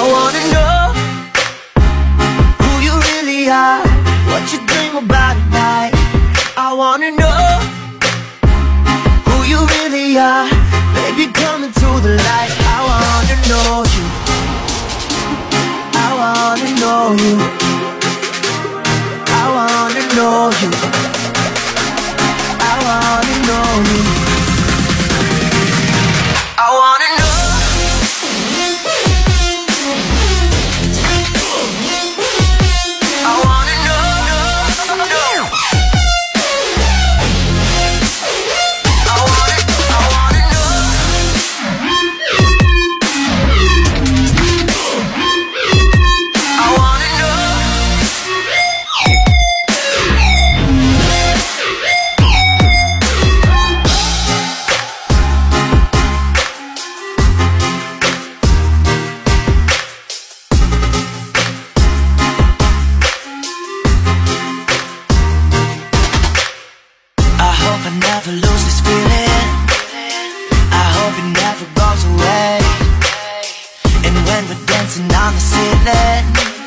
I wanna know Who you really are What you dream about at night. I wanna know Who you really are Baby, come into the light. I wanna know you. I wanna know you. I wanna know you. I never lose this feeling. I hope it never goes away. And when we're dancing on the ceiling